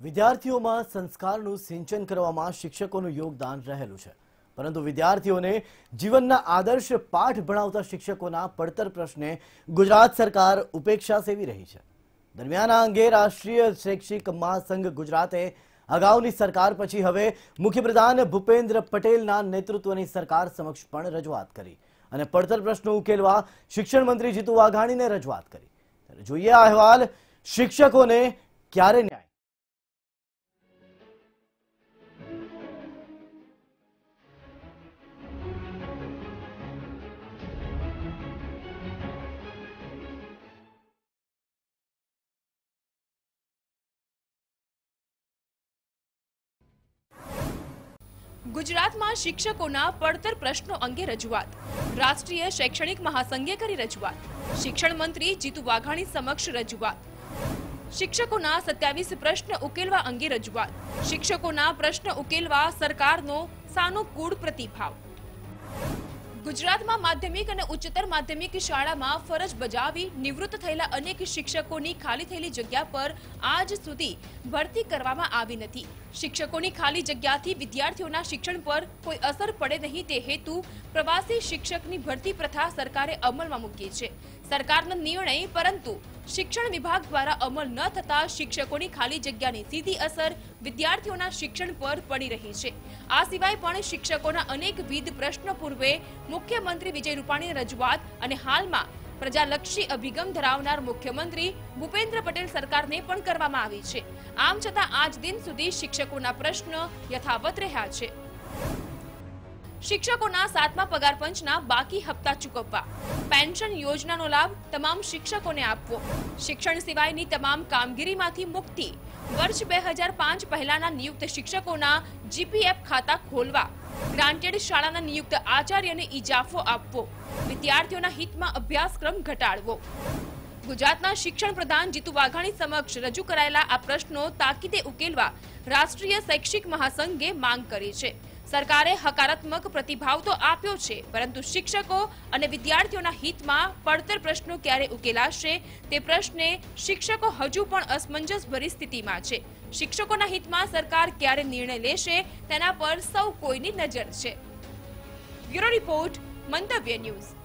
વિદ્યાર્થીઓમાં સંસ્કારનું સિંચન કરવામાં શિક્ષકોનું યોગદાન રહેલું છે. પરંતુ વિદ્યાર્થીઓને જીવનના આદર્શ પાઠ ભણાવતા શિક્ષકોના પડતર પ્રશ્ને ગુજરાત સરકાર ઉપેક્ષા સેવી રહી છે. દરમિયાન આ અંગે રાષ્ટ્રીય શૈક્ષિક મહાસંઘ ગુજરાતે અગાઉની સરકાર પછી હવે મુખ્યપ્રધાન ભૂપેન્દ્ર પટેલના નેતૃત્વની સરકાર સમક્ષ પણ રજૂઆત કરી અને પડતર પ્રશ્નો ઉકેલવા શિક્ષણ મંત્રી જીતુ વાઘાણીને રજૂઆત કરી. જોઈએ આ અહેવાલ શિક્ષકોને ક્યારે ન્યાય ગુજરાતમાં શિક્ષકોના પડતર પ્રશ્નો અંગે રજૂઆત. રાષ્ટ્રીય શૈક્ષણિક મહાસંઘે કરી રજૂઆત. શિક્ષણ મંત્રી જીતુ વાઘાણી સમક્ષ રજૂઆત. શિક્ષકોના સત્યાવીસ પ્રશ્ન ઉકેલવા અંગે રજૂઆત. શિક્ષકોના પ્રશ્ન ઉકેલવા સરકારનો સાનુકૂળ પ્રતિભાવ. ગુજરાતમાં માધ્યમિક અને ઉચ્ચતર માધ્યમિક શાળામાં ફરજ બજાવી નિવૃત્ત થયેલા અનેક શિક્ષકોની ખાલી થયેલી જગ્યા પર આજ સુધી ભરતી કરવામાં આવી નથી. શિક્ષકોની ખાલી જગ્યાથી વિદ્યાર્થીઓના શિક્ષણ પર કોઈ અસર પડે નહીં તે હેતુ પ્રવાસી શિક્ષકની ભરતી પ્રથા સરકારે અમલમાં મૂકી છે. સરકારનો નિર્ણય, પરંતુ શિક્ષણ વિભાગ દ્વારા અમલ ન થતા શિક્ષકોની ખાલી જગ્યાની સીધી અસર વિદ્યાર્થીઓના શિક્ષણ પર પડી રહી છે. આ સિવાય પણ શિક્ષકોના અનેકવિધ પ્રશ્નો પૂર્વે મુખ્યમંત્રી વિજય રૂપાણીની રજૂઆત અને હાલમાં પ્રજાલક્ષી અભિગમ ધરાવનાર મુખ્યમંત્રી ભૂપેન્દ્ર પટેલ સરકારને પણ કરવામાં આવી છે. આમ છતાં આજ દિન સુધી શિક્ષકોના પ્રશ્ન યથાવત રહ્યા છે. શિક્ષકોના સાતમા પગાર પંચના બાકી હપ્તા ચૂકવવા. પેન્શન યોજનાનો લાભ તમામ શિક્ષકોને આપવો. શિક્ષણ સિવાયની તમામ કામગીરીમાંથી મુક્તિ. વર્ષ બે હજાર પાંચ પહેલાના નિયુક્ત શિક્ષકોના જીપીએફ ખાતા ખોલવા. ગ્રાન્ટેડ શાળાના નિયુક્ત આચાર્યને ઇજાફો આપવો. વિદ્યાર્થીઓના હિતમાં અભ્યાસક્રમ ઘટાડવો. ગુજરાતના શિક્ષણ પ્રધાન જીતુ વાઘાણી સમક્ષ રજૂ કરાયેલા આ પ્રશ્નો તાકીદે ઉકેલવા રાષ્ટ્રીય શૈક્ષિક મહાસંઘે માંગ કરી છે. સરકારે હકારાત્મક પ્રતિભાવ તો આપ્યો છે, પરંતુ શિક્ષકો અને વિદ્યાર્થીઓના હિતમાં પડતર પ્રશ્નો ક્યારે ઉકેલાશે તે પ્રશ્ને શિક્ષકો હજુ પણ અસમંજસભરી સ્થિતિમાં છે. શિક્ષકોના હિતમાં સરકાર ક્યારે નિર્ણય લેશે તેના પર સૌ કોઈની નજર છે. Bureau report, Mantavya news.